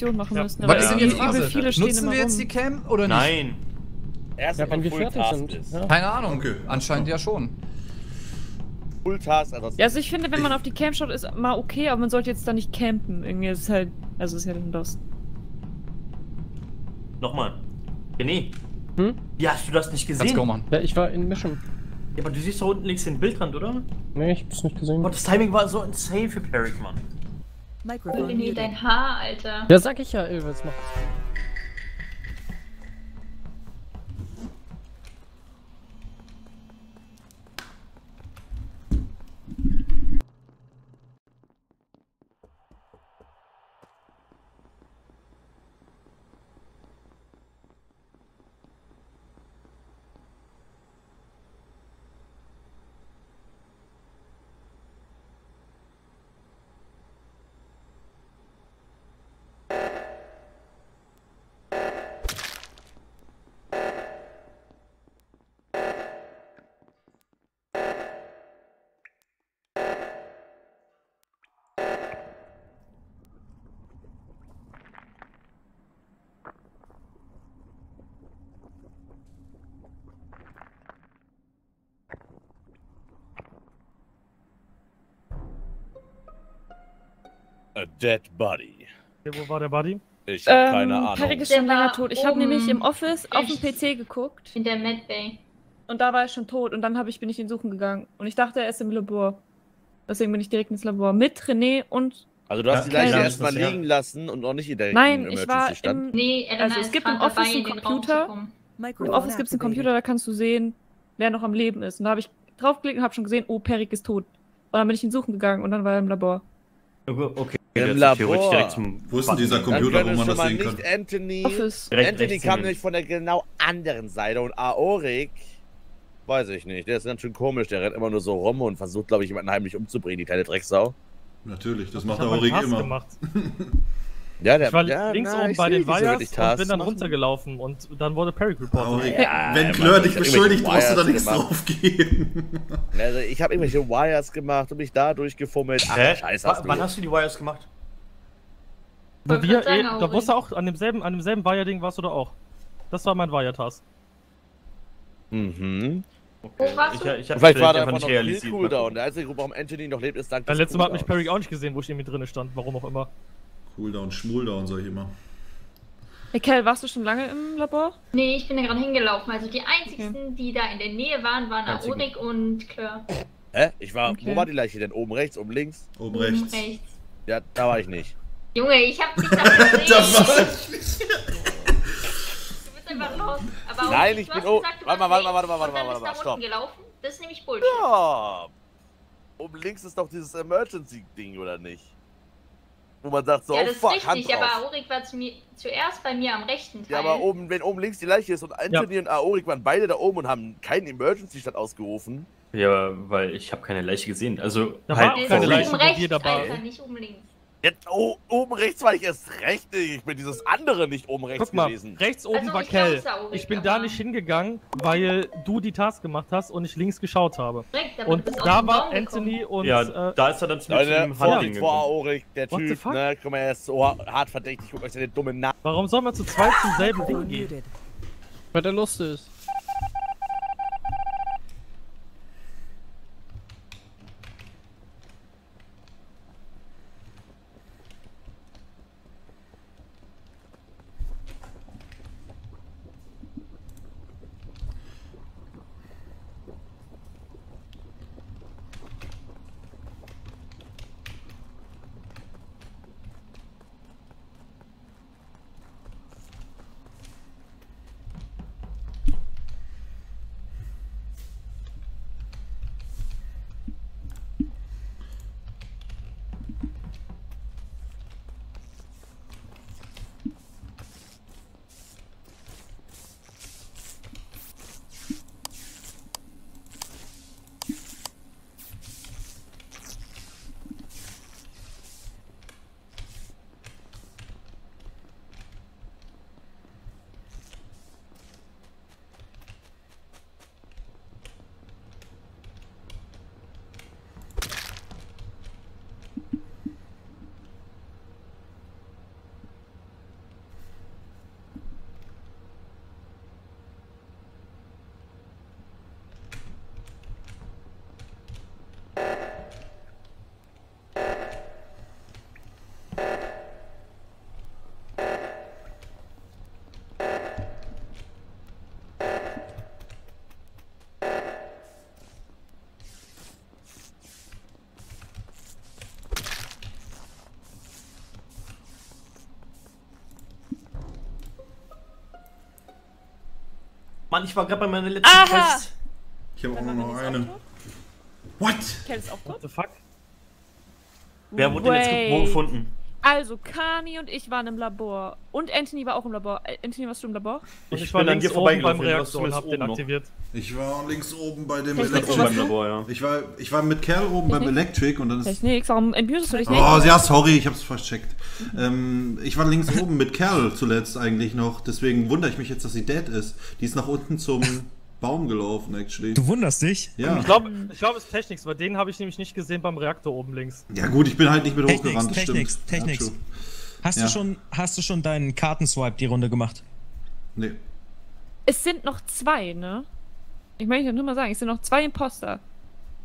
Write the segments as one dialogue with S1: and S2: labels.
S1: Aktion machen
S2: Ja.
S1: müssen.
S3: Was
S1: aber
S3: ist denn
S1: irgendwie
S3: jetzt Phase?
S1: viele stehen
S3: Nutzen wir jetzt
S1: rum.
S3: die Cam oder nicht?
S2: Nein.
S4: Erst
S5: Ja, wenn wir
S4: Full
S5: fertig sind.
S4: ist.
S5: Ja.
S3: Keine Ahnung.
S6: Okay.
S3: Anscheinend ja schon.
S4: Full Task, also
S1: Ja, also ich finde, wenn man auf die Cam schaut, ist mal okay, aber man sollte jetzt da nicht campen. Irgendwie ist es halt, also ist ja dann das.
S2: Nochmal. René.
S5: Hm?
S2: Wie hast du das nicht gesehen?
S3: Let's go, Mann.
S5: Ja, ich war in Mission.
S2: Ja, aber du siehst da unten links den Bildrand, oder?
S5: Nee, ich hab's nicht gesehen.
S2: Gott, das Timing war so insane für Perrick, Mann.
S7: Muted.
S8: dein Haar, Alter.
S5: Ja, sag ich ja, Ilves macht.
S4: A dead body.
S9: Okay, wo war der Buddy?
S4: Ich hab keine
S1: Ähm,
S4: Ahnung.
S1: Perrick ist schon länger tot. Ich habe nämlich im Office auf dem. PC geguckt
S8: In der Medbay.
S1: und da war er schon tot und dann habe ich, bin ich ihn suchen gegangen. Und ich dachte, er ist im Labor. Deswegen bin ich direkt ins Labor mit René und.
S4: Also du hast die
S2: Ja,
S4: Leiche erstmal
S2: ja.
S4: liegen lassen und noch nicht in der
S1: Nein, ich war im.
S8: Nee,
S1: Also es gibt im Office einen Computer. Im Office gibt es einen Computer, da kannst du sehen, wer noch am Leben ist. Und da habe ich draufgeklickt und habe schon gesehen, oh, Perrick ist tot. Und dann bin ich ihn suchen gegangen und dann war er im Labor.
S2: Okay,
S4: Im Labor.
S2: theoretisch direkt zum
S6: Wo ist denn dieser Computer, wo man
S4: schon
S6: das
S4: mal
S6: sehen kann?
S4: nicht Anthony.
S1: Office.
S4: Anthony
S2: rechts
S4: kam nämlich von der genau anderen Seite und Aorik, weiß ich nicht, der ist ganz schön komisch, der rennt immer nur so rum und versucht, glaube ich, jemanden heimlich umzubringen, die kleine Drecksau.
S6: Natürlich, das
S9: Ich
S6: macht
S9: Task
S6: immer.
S4: Ja, der
S9: Ich war
S4: ja,
S9: links
S4: na,
S9: oben
S4: ich
S9: bei den Wires und bin dann
S4: machen.
S9: runtergelaufen und dann wurde Perry reported.
S6: Aurig,
S4: Ja,
S6: wenn
S4: ich
S6: dich beschuldigt, brauchst du da
S4: Wires
S6: nichts
S4: gemacht.
S6: drauf geben.
S4: Also ich habe irgendwelche Wires gemacht und mich da durchgefummelt. Ach,
S2: Hä?
S4: Scheiße, hast.
S2: Wann hast du die Wires gemacht?
S9: Wo wir, eh, da warst du auch an demselben, an demselben Wire-Ding warst du da auch. Das war mein Wire-Task.
S4: Mhm.
S2: Okay.
S8: Wo warst
S2: ich,
S8: du?
S2: ich hab
S4: Vielleicht war da einfach
S2: nicht
S4: noch
S2: realisiert.
S4: viel Cooldown. Der einzige Grund, warum Anthony noch lebt, ist dank
S9: Das
S4: des
S9: letzte Mal hat mich. Perry auch nicht gesehen, wo ich irgendwie drin stand, warum auch immer.
S6: Cooldown, Schmuldown, sag ich immer.
S1: Hey, Kel, warst du schon lange im Labor?
S8: Nee, ich bin da gerade hingelaufen. Also die einzigsten, die da in der Nähe waren, waren
S2: Einzigen.
S8: Aorik und Klör.
S4: Hä? Ich war.
S1: Okay.
S4: Wo war die Leiche denn? Oben rechts, oben links?
S6: Oben
S8: Oben
S6: rechts.
S8: rechts.
S4: Ja, da war ich nicht.
S8: Junge, ich hab dich da gesehen.
S6: Das war
S8: Du bist einfach los. Aber
S4: Nein, ich bin
S8: hast
S4: o-
S8: gesagt, du
S4: warte mal, warte mal, warte mal,
S8: und dann
S4: warte mal, stopp.
S8: unten gelaufen. Das ist nämlich Bullshit.
S4: Ja. Oben links ist doch dieses Emergency-Ding, oder nicht? Wo man sagt so,
S8: Ja,
S4: oh
S8: das ist
S4: fuck, Hand
S8: richtig, aber. Aorik war zu mir, zuerst bei mir am rechten Teil.
S4: Ja, aber oben, wenn oben links die Leiche ist und Anthony und Aorik waren beide da oben und haben keinen Emergency-Stand ausgerufen.
S2: Ja, weil ich habe keine Leiche gesehen. Also
S9: Da
S2: halt
S9: war auch keine
S8: ist
S9: Leiche, wir
S8: rechts,
S9: dabei
S8: Alter, nicht oben links.
S4: Jetzt, oh, oben rechts war ich erst recht nicht. Ich bin dieses andere nicht oben rechts
S9: Guck mal,
S4: gewesen.
S9: rechts oben
S8: Also,
S9: war
S8: ich glaub,
S9: Kell.
S8: Aorik,
S9: Ich bin da nicht hingegangen, weil du die Task gemacht hast und ich links geschaut habe.
S8: Direkt,
S9: Und da war
S8: Baum gekommen.
S9: Anthony und
S2: ja,
S9: äh,
S2: da ist er dann zu mir zu
S4: Leute, vor
S2: gekommen.
S4: Aorik, der
S9: What
S4: Typ, ne? Guck mal, er ist so hart verdächtig. Guckt euch seine dumme Nase.
S9: warum soll man zu zweit zum selben Ding gehen?
S5: Weil der Lust ist.
S2: Mann, ich war gerade bei meiner letzten
S1: Aha!
S2: Quest.
S6: Ich habe auch nur noch eine. What?
S1: Kel ist auch tot?
S9: What the fuck?
S2: Wer wurde denn jetzt wo gefunden?
S1: Also, Kani und ich waren im Labor. Und Anthony war auch im Labor. Äh, Anthony, warst du im Labor?
S2: Ich
S9: ich, war
S2: bin an
S9: links
S2: dir
S9: oben beim Reaktor und hab den
S2: oben noch.
S9: aktiviert.
S6: Ich war links oben bei dem
S1: Technik,
S6: Electric.
S1: wo
S2: beim Labor, ja.
S6: Ich war, ich war mit Kerl oben beim
S1: Technik?
S6: Electric und dann ist.
S1: Technik, warum entmutest du dich nicht?
S6: Oh, ja, sorry, ich hab's vercheckt. Ähm, ich war links oben mit Kerl zuletzt eigentlich noch, deswegen wundere ich mich jetzt, dass sie dead ist. Die ist nach unten zum Baum gelaufen, actually.
S3: Du wunderst dich?
S6: Ja.
S9: Ich glaube, ich glaub, es ist Technics, weil den habe ich nämlich nicht gesehen beim Reaktor oben links.
S6: Ja gut, ich bin halt nicht mit
S3: Technics,
S6: hochgerannt, das
S3: Technics,
S6: stimmt.
S3: Technics.
S6: Ja.
S3: Hast,
S6: Ja.
S3: du schon, hast du schon deinen Kartenswipe die Runde gemacht?
S6: nee.
S1: Es sind noch zwei, ne? Ich möchte nur mal sagen, es sind noch zwei Imposter.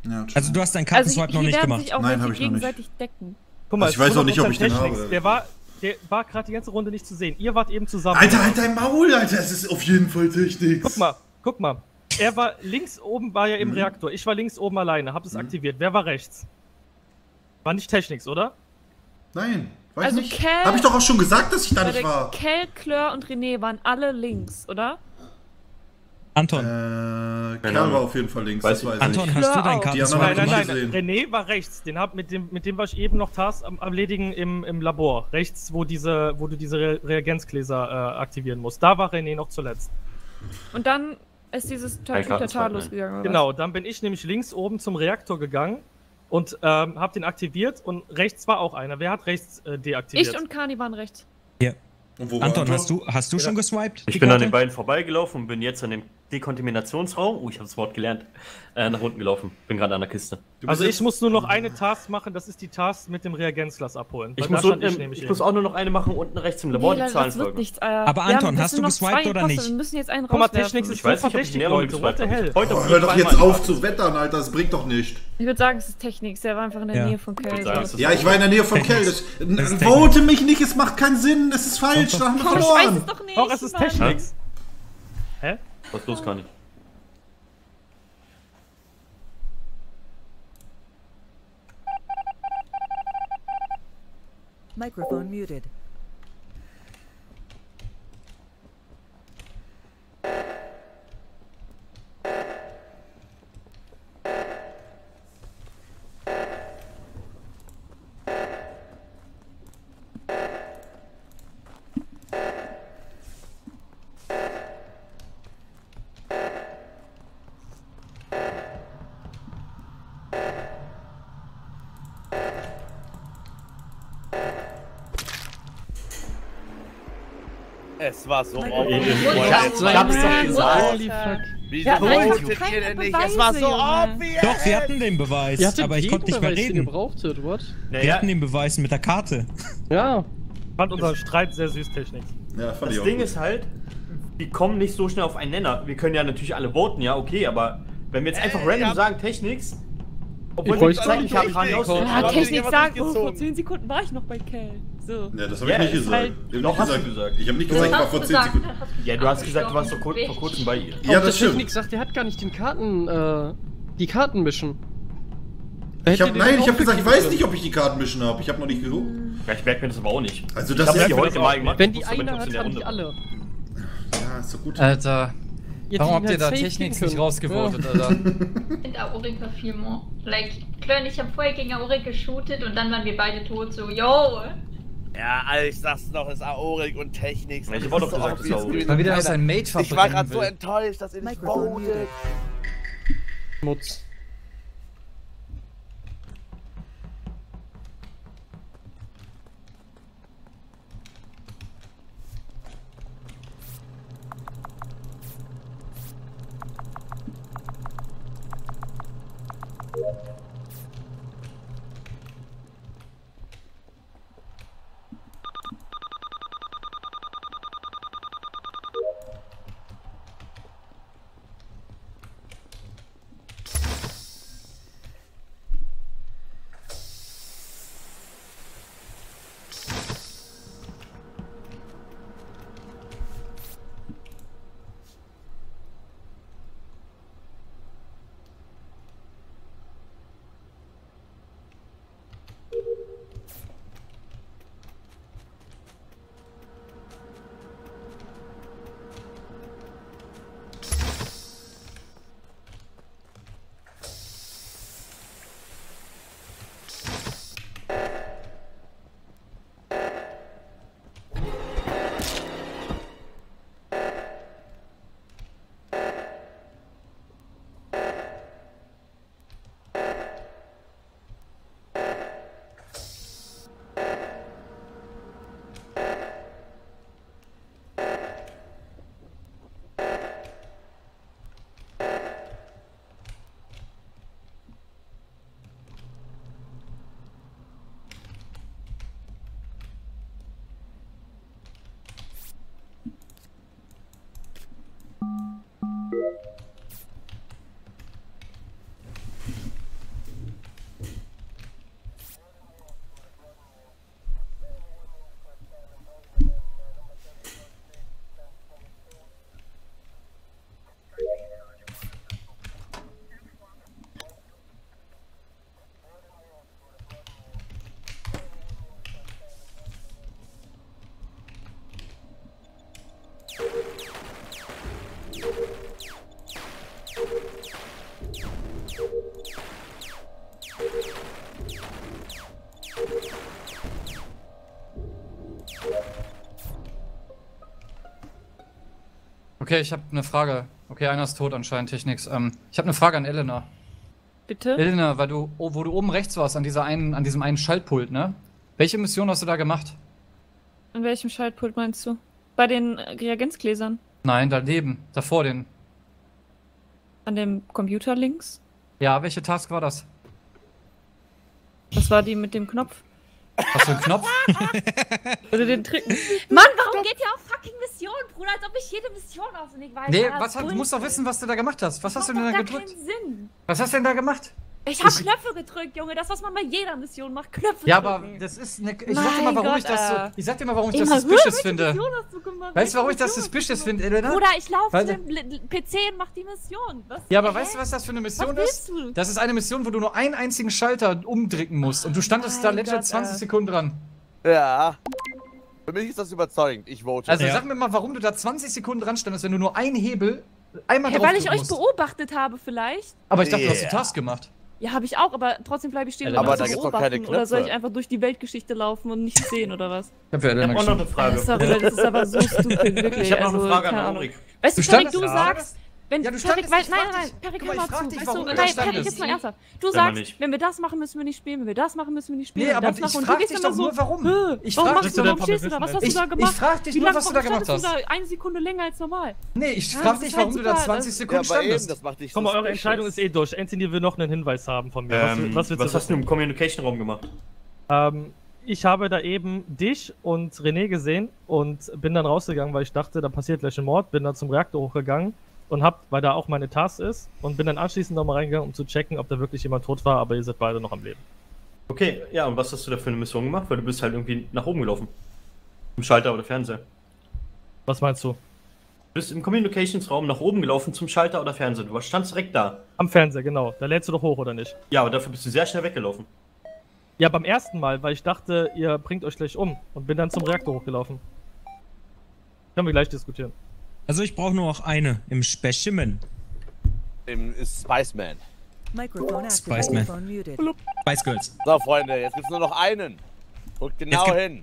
S6: Ja.
S3: Also du hast deinen
S1: Also
S3: Kartenswipe
S1: hier
S3: noch nicht gemacht.
S1: sich auch
S6: Nein, hab
S1: welche
S6: ich noch nicht.
S1: gegenseitig decken.
S9: Guck mal,
S6: Also ich weiß auch nicht, ob
S9: 100%
S6: ich den
S9: Technics.
S6: habe.
S9: Der war, der war gerade die ganze Runde nicht zu sehen. Ihr wart eben zusammen.
S6: Alter, halt dein Maul, Alter, es ist auf jeden Fall Technics.
S9: Guck mal, guck mal. Er war links oben, war ja im
S6: Mhm.
S9: Reaktor. Ich war links oben alleine, hab es aktiviert. Wer war rechts? War nicht Technics, oder?
S6: Nein, weiß
S1: Also
S6: nicht.
S1: Cal-
S6: Hab ich doch auch schon gesagt, dass ich da nicht war.
S1: Kel, Claire und René waren alle links, oder?
S3: Anton,
S6: Äh, Kerl war auf jeden Fall links,
S2: Weiß
S6: das
S2: ich
S6: weiß
S3: Anton,
S6: ich.
S3: hast du deinen
S6: anderen
S9: Nein, nein, nein. René war rechts. Den hab, mit, dem, mit dem war ich eben noch Tasks am erledigen im, im Labor. Rechts, wo, diese, wo du diese Re Reagenzgläser äh, aktivieren musst. Da war René noch zuletzt.
S1: Und dann ist dieses
S2: Kein
S1: Tata
S2: Kartenzweig,
S1: losgegangen. oder
S9: Genau, dann bin ich nämlich links oben zum Reaktor gegangen und ähm, hab den aktiviert und rechts war auch einer. Wer hat rechts äh, deaktiviert?
S1: Ich und Kani waren rechts.
S6: Und wo war
S3: Anton, hast du, hast du schon geswiped?
S2: Ich bin an
S3: Karte?
S2: den beiden vorbeigelaufen und bin jetzt an dem Dekontaminationsraum, oh, ich habe das Wort gelernt, äh, nach unten gelaufen. Bin gerade an der Kiste.
S9: Also ich muss nur noch eine Task machen, das ist die Task mit dem Reagenzglas abholen.
S2: Ich muss, unten, ich, muss auch nur noch eine machen, unten rechts im Labor
S1: Nee,
S2: die Zahlen folgen.
S1: nichts. Äh,
S3: Aber
S1: wir
S3: Anton, hast du geswiped
S1: zwei
S3: oder nicht?
S1: Wir müssen jetzt einen
S9: Guck mal. Technics ist
S2: Ich weiß
S9: voll
S2: nicht, ob ich
S9: verdächtig, Leute. What
S2: geswiped
S9: the
S2: habe.
S9: hell?
S2: Heute
S6: Oh, hör doch jetzt auf zu wettern, Alter, das bringt doch nicht.
S1: Ich würde sagen, es ist Technics. Der war einfach in der
S3: Ja.
S1: Nähe von Kel.
S2: sagen, es ist-
S6: Ja, ich war in der Nähe von Das
S3: ist
S6: vote mich nicht, es macht keinen Sinn, es ist falsch, da haben wir
S1: Oh, ich weiß
S6: verloren.
S1: es doch nicht.
S9: Doch, es ist
S1: Mann.
S9: Technics. Hä?
S2: Was los, Kani?
S7: Microphone muted.
S4: Es war so
S8: Ich
S4: obvious.
S8: hab's
S4: Boah, jetzt-
S9: Ich hab's doch gesagt.
S5: Holy fuck.
S4: Wieso
S1: Ja,
S4: wolltet
S1: keine
S4: ihr denn nicht? Es war so
S1: Beweise,
S4: obvious.
S3: Doch, wir hatten den Beweis, aber ich konnte nicht mehr
S5: Beweis,
S3: reden.
S5: what?
S3: Wir hatten den Beweis mit der Karte.
S5: Ja.
S9: Ich fand unseren Streit sehr süß, Technics.
S6: Ja, fand ich
S2: Das
S6: auch
S2: Ding
S6: gut.
S2: ist halt, wir kommen nicht so schnell auf einen Nenner. Wir können ja natürlich alle voten, ja, okay, aber wenn wir jetzt einfach
S4: Ey,
S2: random
S4: ja.
S2: sagen Technics, obwohl
S5: Ich
S4: Ich
S2: die
S4: nicht.
S2: aus.
S4: Ja,
S1: Technik sagt, oh, vor 10 Sekunden war ich noch bei Kel. So.
S6: Ja, das habe
S2: Ja,
S6: ich nicht
S2: ist
S6: gesagt.
S2: halt-
S6: ich habe nicht
S2: du
S6: gesagt.
S2: gesagt.
S6: Ich habe nicht gesagt, ich war
S8: hast
S6: vor 10
S8: gesagt,
S6: Sekunden.
S2: Ja, du hast gesagt, du warst
S8: abgestochen.
S2: vor kurzem bei ihr.
S6: Ja,
S5: Auch
S6: das stimmt.
S5: Technik sagt, der hat gar nicht den Karten, äh, die Karten mischen.
S6: Ich hab, nein, ich habe gesagt, ich weiß nicht, ob ich die Karten mischen habe. Ich habe noch nicht geguckt.
S2: Ja, ich merke mir das aber auch nicht.
S6: Also
S2: Ich
S6: das
S2: habe
S6: ist
S2: die
S6: ja,
S2: heute mal gemacht.
S5: Wenn
S2: ich
S5: die eine
S2: nicht,
S5: hat, haben die alle.
S6: ist doch gut.
S10: Alter,
S5: Ihr
S10: warum habt ihr da
S5: halt
S10: Technics
S5: gehen
S10: nicht
S5: können.
S10: rausgevotet, Alter?
S8: Ich finde Auric war viel more. Like, und ich haben vorher gegen Auric geshootet und dann waren wir beide tot, so, yo!
S4: Ja, Alter, ich sag's noch, es ist Aorik und Technik.
S2: Ja, ich auch doch gesagt, es ist Aorik.
S10: Mal wieder sein Mate
S4: Ich war gerade so enttäuscht, dass ihr nicht votet.
S7: muted. Okay, ich habe eine Frage. Okay, einer ist tot anscheinend, Techniks. Ähm, ich habe eine Frage an Elena.
S11: Bitte?
S7: Elena, weil du, oh, wo du oben rechts warst, an, dieser einen, an diesem einen Schaltpult, ne? Welche Mission hast du da gemacht?
S11: An welchem Schaltpult meinst du? Bei den Reagenzgläsern.
S7: Nein, daneben, davor den.
S11: An dem Computer links.
S7: Ja, welche Task war das?
S11: Das war die mit dem Knopf.
S7: Was für ein Knopf?
S11: Oder den Trick.
S1: Mann, warum geht ihr auf fucking Mission, Bruder? Als ob ich jede Mission auswendig weiß.
S7: Nee, was,
S1: das
S7: hat- du musst doch wissen, was du da gemacht hast. Was hast du denn da gedrückt?
S1: keinen Sinn.
S7: Was hast du denn da gemacht?
S1: Ich hab
S7: Ich-
S1: Knöpfe gedrückt, Junge. Das, was man bei jeder Mission macht. Knöpfe
S7: Ja, aber
S1: drücken.
S7: das ist eine. Ich sag dir mal, warum ich
S1: Gott,
S7: das so.
S1: äh.
S7: Ich sag dir mal, warum ich das
S1: Immer,
S7: suspicious finde.
S1: Du?
S7: Weißt du, warum ich das suspicious finde? Elena?
S1: Bruder, ich laufe zu dem PC und mach die Mission. Was?
S7: Ja, aber
S1: Hä?
S7: weißt du, was das für eine Mission
S1: Was
S7: ist? Das ist eine Mission, wo du nur einen einzigen Schalter umdrücken musst. Und du standest da
S1: Mein Gott,
S7: 20
S1: äh.
S7: Sekunden dran.
S4: Ja. Für mich ist das überzeugend. Ich vote.
S7: Also
S3: Ja.
S7: sag mir mal, warum du da 20 Sekunden dran standest, wenn du nur einen Hebel einmal drauf
S1: weil ich euch
S7: musst.
S1: beobachtet habe, vielleicht.
S7: Aber ich dachte, du hast
S4: Yeah.
S7: die Task gemacht.
S1: Ja, habe ich auch, aber trotzdem bleibe ich stehen
S2: Aber
S1: und lasse
S2: da
S4: gibt's doch keine
S1: beobachten. Oder soll ich
S4: Knöpfe.
S1: einfach durch die Weltgeschichte laufen und nichts sehen, oder was?
S7: Ich hab Elena
S2: habe auch noch eine Frage.
S1: Sorry, das ist aber so stupid, wirklich.
S2: Ich habe noch
S1: also,
S2: eine Frage
S1: keine
S2: an. Ulrich.
S1: Weißt du,
S7: standest
S1: du sagst, wenn
S7: Ja, du
S1: Perik, weil,
S7: ich
S1: nein, nein,
S7: dich-
S1: nein, Perik, hör
S7: mal, ich
S1: zu.
S7: dich,
S1: Weißt du, nein, Perik, jetzt mal ernsthaft. Du sagst, wenn wir das machen, müssen wir nicht spielen, wenn wir das machen, müssen wir nicht spielen.
S7: Nee, aber
S1: das
S7: ich
S1: machen.
S7: Frag dich
S1: immer
S7: doch
S1: so,
S7: nur, warum.
S1: "Hä,
S7: Ich
S1: warum machst
S7: dich
S1: du, warum stehst du da? Was hast
S7: Ich,
S1: du da
S7: ich
S1: gemacht?
S7: frag dich
S1: Wie
S7: nur,
S1: lange
S7: was du da gemacht hast.
S1: Eine Sekunde länger als normal.
S7: Nee, ich
S1: Ja,
S7: frag
S1: das
S7: dich,
S1: halt
S7: warum du da
S1: super,
S7: 20
S1: das-
S4: Ja,
S7: Sekunden standest.
S4: das macht dich
S9: Guck mal, eure. Entscheidung ist eh durch. Anthony will noch einen Hinweis haben von mir.
S2: Ähm,
S9: was, du
S2: hast du im Communication-Raum gemacht?
S9: Ähm, ich habe da eben dich und René gesehen und bin dann rausgegangen, weil ich dachte, da passiert gleich ein Mord. Bin dann zum Reaktor hochgegangen und hab, weil da auch meine Task ist, und bin dann anschließend nochmal reingegangen, um zu checken, ob da wirklich jemand tot war, aber ihr seid beide noch am Leben.
S2: Okay, ja, und was hast du da für eine Mission gemacht? Weil du bist halt irgendwie nach oben gelaufen. Im Schalter oder Fernseher.
S9: Was meinst du?
S2: Du bist im Communications-Raum nach oben gelaufen zum Schalter oder Fernseher. Du standst direkt da.
S9: Am Fernseher, genau. Da lädst du doch hoch, oder nicht?
S2: Ja, aber dafür bist du sehr schnell weggelaufen.
S9: Ja, beim ersten Mal, weil ich dachte, ihr bringt euch gleich um und bin dann zum Reaktor hochgelaufen. Können wir gleich diskutieren.
S3: Also ich brauche nur noch eine im Specimen.
S4: Im Spiceman.
S12: Microphone
S3: Spice Girls.
S4: So, Freunde, jetzt gibt's nur noch einen. Guckt genau
S3: gibt-
S4: hin.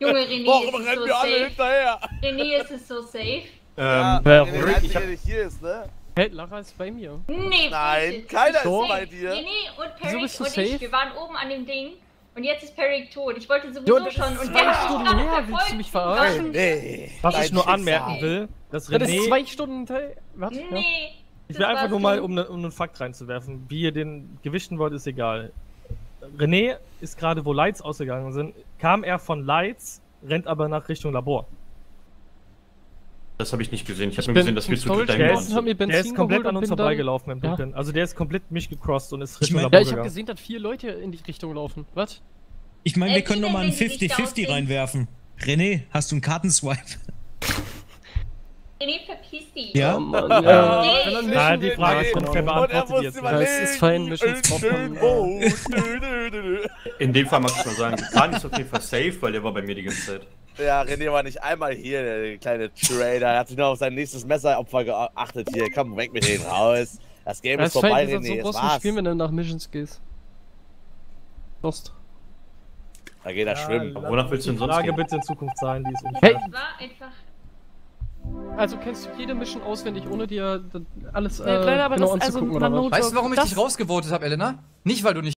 S8: Junge, René,
S4: Warum
S8: ist
S4: rennen
S8: so
S4: wir alle
S8: safe.
S4: hinterher?
S8: René, ist es so safe?
S4: Ja,
S2: Ähm,
S4: der
S2: Rick, ich hab-
S4: hier ist, ne?
S5: Hey, Lara ist bei mir.
S8: Nee,
S4: Nein,
S8: Bullshit.
S4: keiner
S5: Doch.
S4: ist bei dir.
S8: René und Perry
S5: bist du
S8: und
S5: safe?
S8: ich, wir waren oben an dem Ding. Und jetzt ist Perry tot. Ich wollte sowieso
S5: Jo,
S8: schon. Und
S5: zwei Stunden her. Willst du mich verarschen?
S4: Nee.
S9: Was ich nur anmerken will, dass
S5: Das ist
S9: René.
S5: zwei Stunden. Teil- Warte. Ja.
S8: Nee.
S9: Ich will einfach nur mal, um, ne, um einen Fakt reinzuwerfen. Wie ihr den gewichten wollt, ist egal. René ist gerade, wo Lights ausgegangen sind, kam er von Lights, rennt aber nach Richtung Labor.
S2: das habe ich nicht gesehen. Ich habe
S5: Ich
S2: nur gesehen, dass wir zu dritt
S9: Der ist,
S5: mir. Benzin
S9: der ist komplett an uns vorbeigelaufen im
S5: Ja.
S9: Dunkeln. Also der ist komplett mich gecrossed und ist
S3: Ich
S9: Richtung
S3: mein-
S9: Labor
S5: Ja, ich habe gesehen, dass vier Leute in die Richtung laufen. Was?
S3: Ich meine,
S8: Äh,
S3: wir können
S8: wie
S3: doch
S8: denn,
S3: mal ein
S8: wenn die nicht
S3: 50-50
S8: aussehen?
S3: reinwerfen. René, hast du einen Kartenswipe?
S8: René, verpiss dich.
S3: Ja?
S5: Oh Mann,
S8: Ja.
S5: ja.
S8: Nee.
S9: Nein, die Frage ist
S5: Ja,
S4: er
S9: beantwortet
S4: muss
S9: jetzt.
S5: Ja, es ist fein, Mission
S4: in
S2: dem Fall mag ich mal sagen, Khan ist auf jeden Fall safe, weil der war bei mir die ganze Zeit.
S4: Ja, René war nicht einmal hier, der kleine Trader. Er hat sich noch auf sein nächstes Messeropfer geachtet. Hier, komm, weg mit denen raus. Das Game
S5: Ja,
S4: ist vorbei, René.
S5: so
S4: es war's.
S5: spielen, wenn du nach Missions gehst. Lost.
S4: Da geht er schwimmen.
S9: la-
S2: Wonach willst du denn
S9: die
S2: sonst
S9: Frage
S2: gehen?
S9: bitte in Zukunft sein, die ist
S5: Hey!
S9: unfair.
S8: Das war einfach.
S5: Also kennst du jede Mission auswendig, ohne dir alles äh,
S1: Ja, leider, aber
S5: genau
S1: das- also,
S5: anzugucken,
S1: man
S5: oder was?
S7: Weißt du, warum ich
S1: Das-
S7: dich rausgevotet habe, Elena? Nicht, weil du nicht